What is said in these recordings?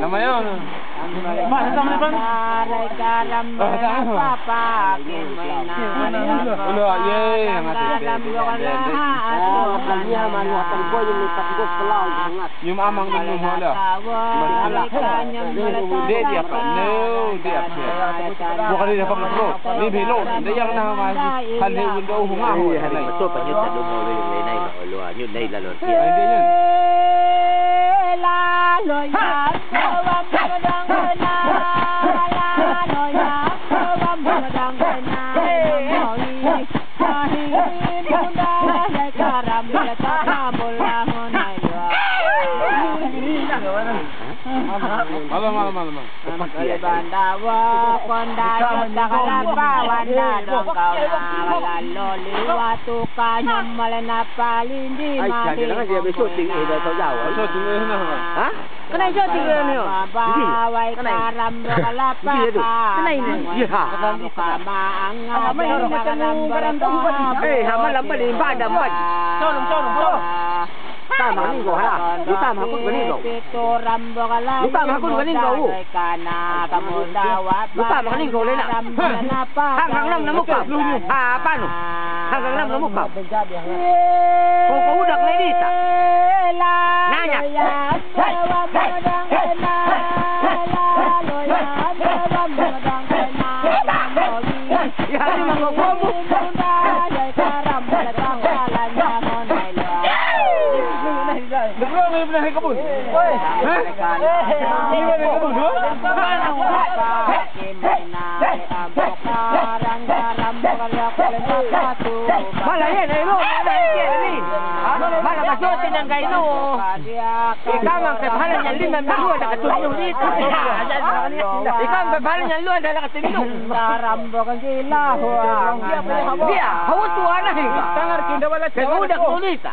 Naman yun. Mak, datang mana bang? Garam papa. Ulu, ye, mati. Kanya manuatan ko yung lipat ko selau sangat. Yung amang dulu mula. Dia dia apa? No, dia apa? Bukan dia dapat bro. Ni belo. Dia yang nak ni. Window hunga. Ay, hari betul penyut tak dulu mau yung lenay ba ulu nyut nay lalon Malam, malam, malam. Bandawa konda jota kalapa wanda dong kau na loli watu kanyam malena palindi Ay, mati siya lang siya may shooting eh dahil sa yawa. So, tinggal na. Ha? Kanay shooting ko niyo bawai karam do kalapa Hindi, ito. kanay ni Iha. kama ang Kamay, karam karam to Eh, hamal lang ba ni bada mo? Sorong sorong sorong Tama ni ko hala. Di tama ko ganin ko. Di tama ko ganin ko. Di tama ganin ko lena. Hanggang lam na mukha. Ha, paano? Hanggang lam na mukha. Kung kaudak na dita. Nanya. Hey, hey, Ihali mga bobo. Bro, ka po. Ha? Hindi ba na ka po? Malaya na ilo. Malaya ni. Malah masotin ang kaino. Ikaw ang kapahalan niya lima milyon na katunyo dito. Ikaw ang kapahalan niya luwan na katunyo. Dia, hawat tuwa na. Tangar kinda wala Segudak nulita.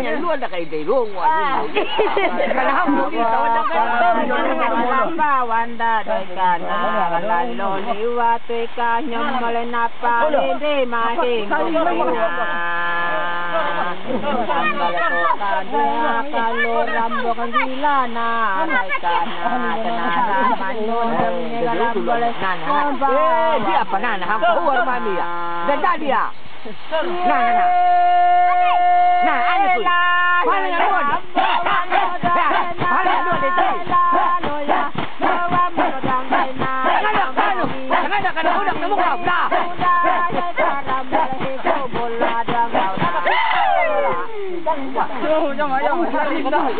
niya, luwala kay Dayrong. Kalamba, wanda, doy ka na, kalalo, liwa, tuy ka, nyom, mali na pa, hindi, mahing, Kalau rambo kan gila na, ikan na, tenara manon, rambo le, komba. Eh, dia apa nana, hampa huar mami ya, dan dia, nana nana. 要不要不要不要不要